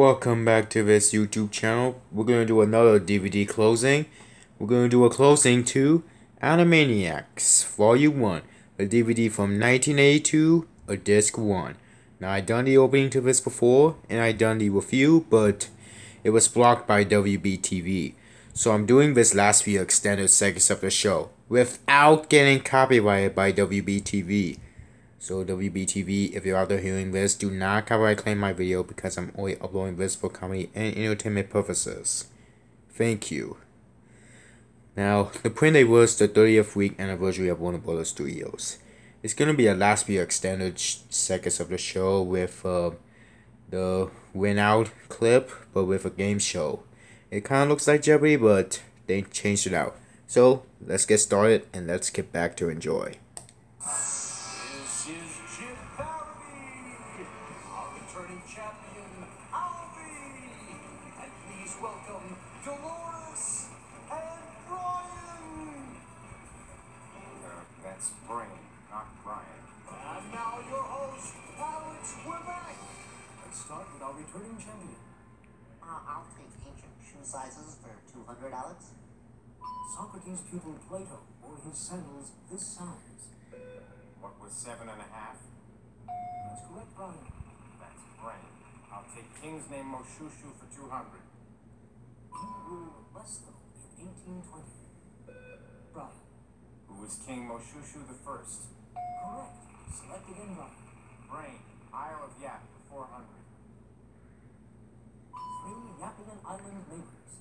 Welcome back to this YouTube channel. We're going to do another DVD closing. We're going to do a closing to Animaniacs Volume 1, a DVD from 1982, a disc 1. Now I done the opening to this before, and I done the review, but it was blocked by WBTV. So I'm doing this last few extended seconds of the show, without getting copyrighted by WBTV. So WBTV, if you're out there hearing this, do not copyright claim my video because I'm only uploading this for comedy and entertainment purposes. Thank you. Now, the print day was the 30th week anniversary of Warner Brothers Studios. It's gonna be a last few extended seconds of the show with uh, the win out clip, but with a game show. It kind of looks like Jeopardy, but they changed it out. So let's get started and let's get back to enjoy. Returning champion. Alvey. And please welcome Dolores and Brian. Uh, that's Brian, not Brian. And now your host, Alex Trebek. Let's start with our returning champion. Uh, I'll take ancient shoe sizes for 200, Alex. Socrates' pupil Plato wore his sandals this size. Was seven and a half? That's correct, Brian. Oh. That's brain. I'll take King's name Moshoeshoe for 200. He ruled Lesotho in 1820. Brian. Who was King Moshoeshoe the first? Correct. Select again, Brian. Brain. Isle of Yap for 400 three Yapian Island neighbors.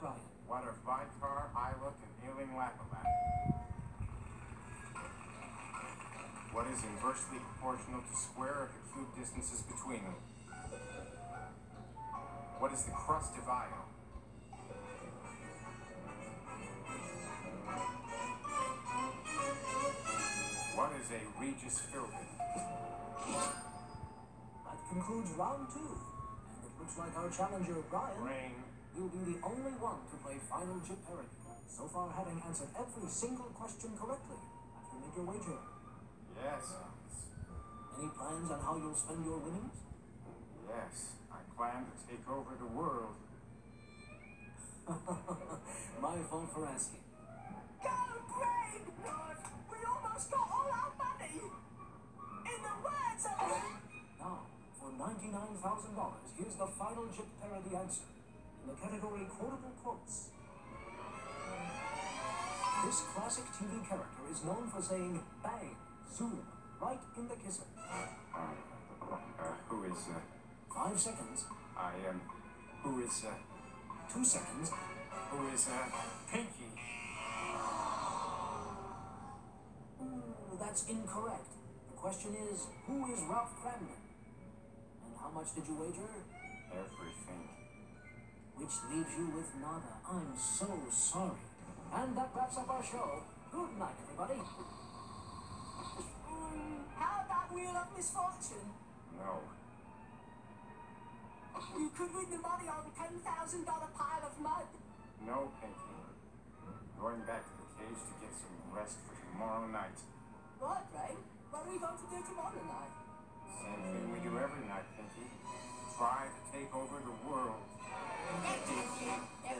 Brian. What are Vitar, Iluk, and Ealing Lapalap? What is inversely proportional to square of the cube distances between them? What is the crust of Io? What is a Regis Philbin? That concludes round two. And it Looks like our challenger, Brian, Rain. will be the only one to play Final Jeopardy. So far, having answered every single question correctly. Have you make your wager? Yes. Plans on how you'll spend your winnings? Yes, I plan to take over the world. My fault for asking. Go, Brain! We almost got all our money! In the words of... Now, for $99,000, here's the final Jip parody answer in the category quotable quotes. This classic TV character is known for saying bang, zoom, right in the kisser. Who is, uh, Five seconds. I am, who is, uh, Two seconds. who is, uh, Pinky? Ooh, that's incorrect. The question is, who is Ralph Kramden? And how much did you wager? Everything. Which leaves you with nada. I'm so sorry. And that wraps up our show. Good night, everybody. How about Wheel of Misfortune? No. You could win the money on the $10,000 pile of mud. No, Pinky. Going back to the cage to get some rest for tomorrow night. What, Brain? What are we going to do tomorrow night? Same thing we do every night, Pinky. Try to take over the world. The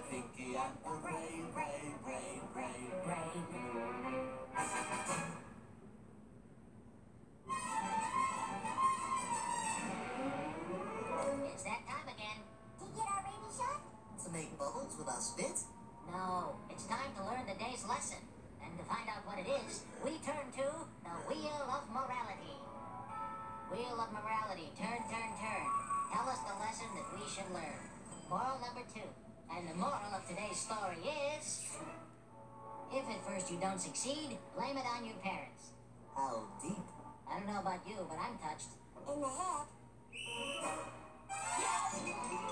Pinky and the Brain, Brain, Brain, Brain, bubbles with our spit? No, it's time to learn the day's lesson. And to find out what it is, we turn to the Wheel of Morality. Wheel of Morality, turn, turn, turn. Tell us the lesson that we should learn. Moral number two. And the moral of today's story is... If at first you don't succeed, blame it on your parents. How deep? I don't know about you, but I'm touched. In the head.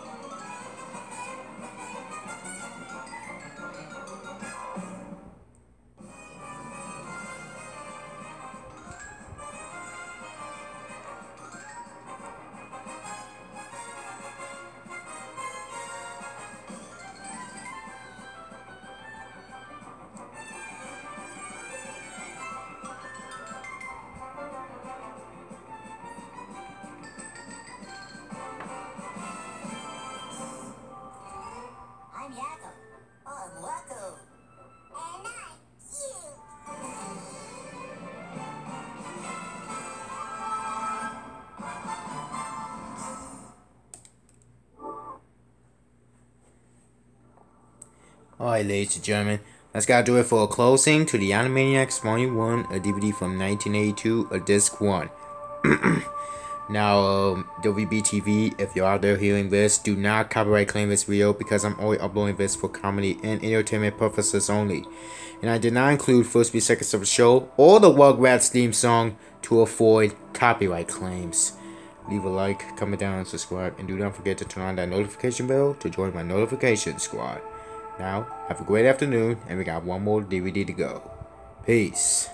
Alright, ladies and gentlemen, let's gotta do it for a closing to the Animaniacs Volume 1, a DVD from 1982, a disc 1. now, um, WBTV, if you're out there hearing this, do not copyright claim this video because I'm only uploading this for comedy and entertainment purposes only. And I did not include first few seconds of the show or the Rugrats theme song to avoid copyright claims. Leave a like, comment down, and subscribe, and do not forget to turn on that notification bell to join my notification squad. Now, have a great afternoon, and we got one more DVD to go. Peace.